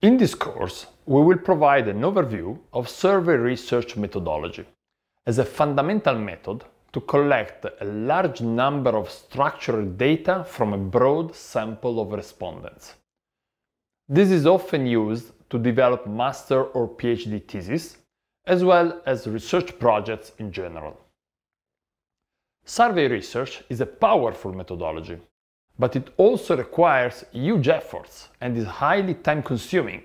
In this course, we will provide an overview of survey research methodology as a fundamental method to collect a large number of structured data from a broad sample of respondents. This is often used to develop master or PhD theses, as well as research projects in general. Survey research is a powerful methodology, but it also requires huge efforts and is highly time consuming.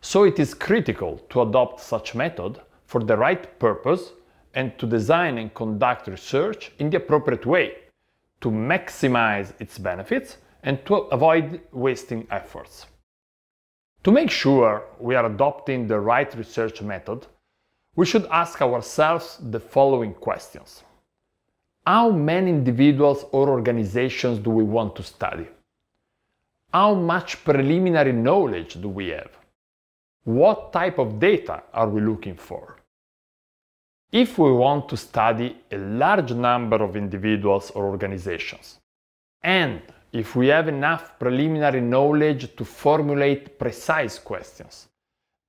So it is critical to adopt such method for the right purpose and to design and conduct research in the appropriate way to maximize its benefits and to avoid wasting efforts. To make sure we are adopting the right research method, we should ask ourselves the following questions. How many individuals or organizations do we want to study? How much preliminary knowledge do we have? What type of data are we looking for? If we want to study a large number of individuals or organizations, and if we have enough preliminary knowledge to formulate precise questions,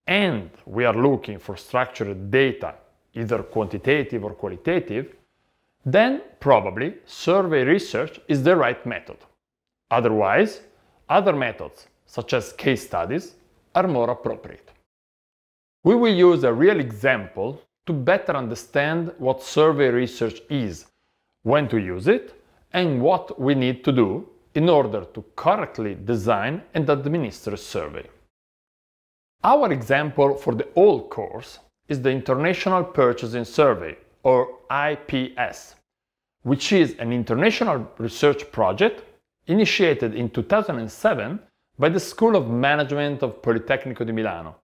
and we are looking for structured data, either quantitative or qualitative, then probably survey research is the right method. Otherwise, other methods, such as case studies, are more appropriate. We will use a real example to better understand what survey research is, when to use it, and what we need to do in order to correctly design and administer a survey. Our example for the whole course is the International Purchasing Survey, or IPS, which is an international research project initiated in 2007 by the School of Management of Politecnico di Milano,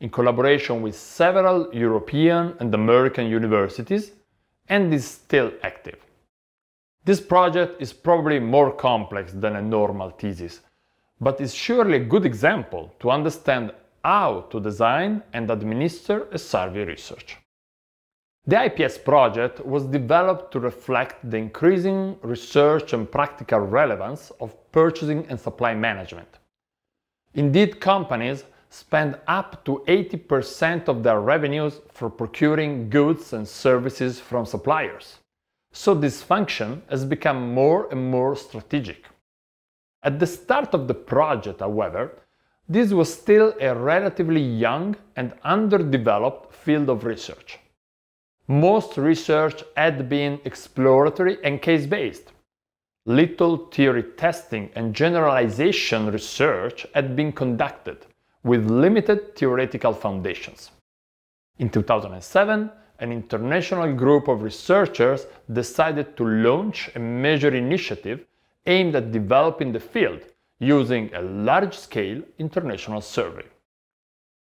in collaboration with several European and American universities, and is still active. This project is probably more complex than a normal thesis, but is surely a good example to understand how to design and administer a survey research. The IPS project was developed to reflect the increasing research and practical relevance of purchasing and supply management. Indeed, companies spend up to 80% of their revenues for procuring goods and services from suppliers. So this function has become more and more strategic. At the start of the project, however, this was still a relatively young and underdeveloped field of research most research had been exploratory and case-based. Little theory testing and generalization research had been conducted, with limited theoretical foundations. In 2007, an international group of researchers decided to launch a major initiative aimed at developing the field using a large-scale international survey.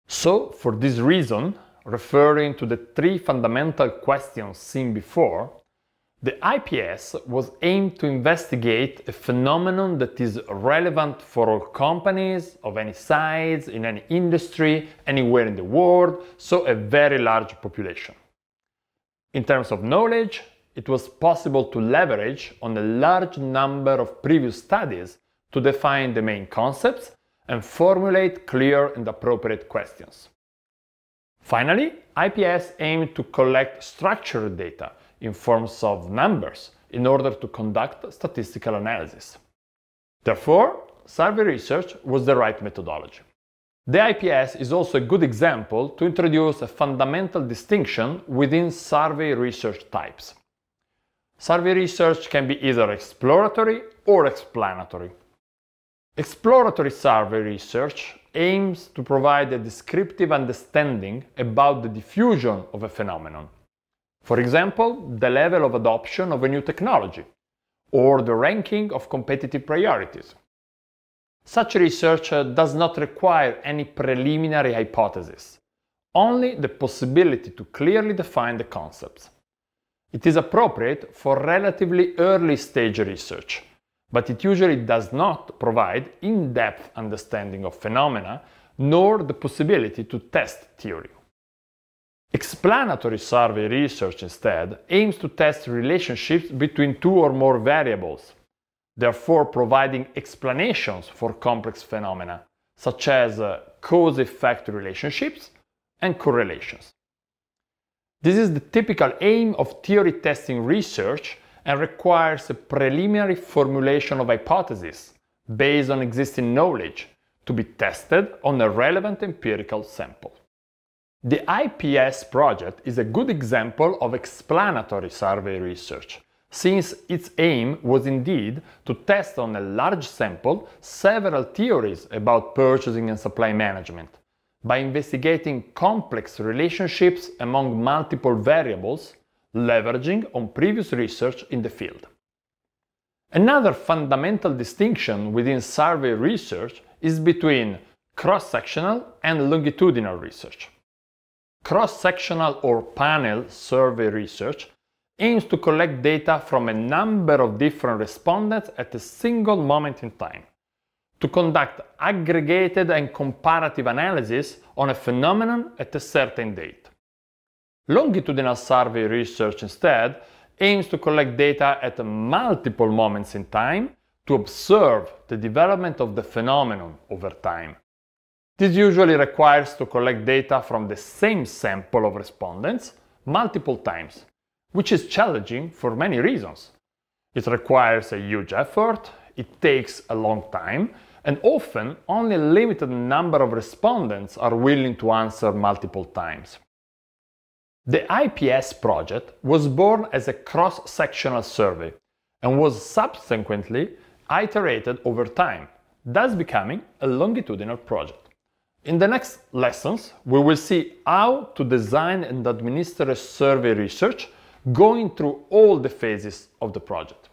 So, for this reason, referring to the three fundamental questions seen before, the IPS was aimed to investigate a phenomenon that is relevant for all companies of any size, in any industry, anywhere in the world, so a very large population. In terms of knowledge, it was possible to leverage on a large number of previous studies to define the main concepts and formulate clear and appropriate questions. Finally, IPS aimed to collect structured data in forms of numbers in order to conduct statistical analysis. Therefore, survey research was the right methodology. The IPS is also a good example to introduce a fundamental distinction within survey research types. Survey research can be either exploratory or explanatory. Exploratory survey research aims to provide a descriptive understanding about the diffusion of a phenomenon. For example, the level of adoption of a new technology, or the ranking of competitive priorities. Such research uh, does not require any preliminary hypothesis, only the possibility to clearly define the concepts. It is appropriate for relatively early stage research, but it usually does not provide in-depth understanding of phenomena nor the possibility to test theory. Explanatory survey research instead aims to test relationships between two or more variables, therefore providing explanations for complex phenomena, such as uh, cause-effect relationships and correlations. This is the typical aim of theory testing research and requires a preliminary formulation of hypotheses based on existing knowledge to be tested on a relevant empirical sample. The IPS project is a good example of explanatory survey research, since its aim was indeed to test on a large sample several theories about purchasing and supply management by investigating complex relationships among multiple variables, leveraging on previous research in the field. Another fundamental distinction within survey research is between cross-sectional and longitudinal research. Cross-sectional or panel survey research aims to collect data from a number of different respondents at a single moment in time, to conduct aggregated and comparative analysis on a phenomenon at a certain date. Longitudinal survey research instead aims to collect data at multiple moments in time to observe the development of the phenomenon over time. This usually requires to collect data from the same sample of respondents multiple times, which is challenging for many reasons. It requires a huge effort, it takes a long time, and often only a limited number of respondents are willing to answer multiple times. The IPS project was born as a cross-sectional survey and was subsequently iterated over time, thus becoming a longitudinal project. In the next lessons, we will see how to design and administer a survey research going through all the phases of the project.